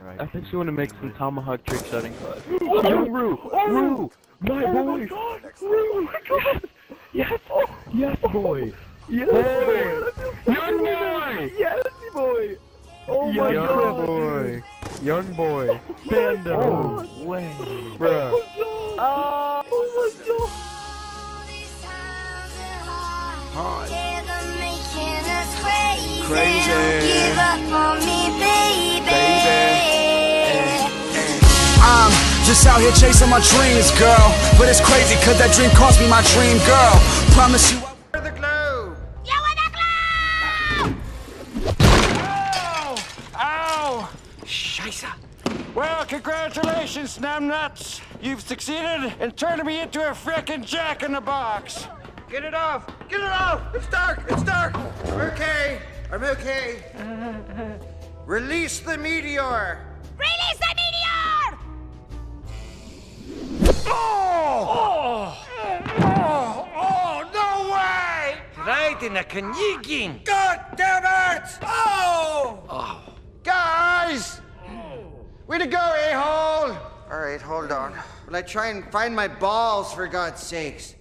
Alright. I think you want to make some tomahawk trick shotting class. Oh, Yo, Roo! Roo! Oh, oh, my boy! Roo! Yes! Yes, boy! Yes, boy! Young boy! Yes, boy! Oh my Young god! boy. Young boy. Bando. Oh, way! Bruh. Oh, oh my god! Uh, Crazy. Give just out here chasing my dreams, girl. But it's crazy, cause that dream cost me my dream, girl. Promise you. I- the globe! Yeah, what the Ow! Oh, ow! Scheisse! Well, congratulations, Numbnuts! You've succeeded in turning me into a frickin' jack in the box! Get it off! Get it off! It's dark! It's dark! I'm okay! I'm okay! Release the meteor! Right in the Kanyigin! God damn it! Oh! Oh. Guys! Way to go, a-hole! Alright, hold on. Will I try and find my balls, for God's sakes?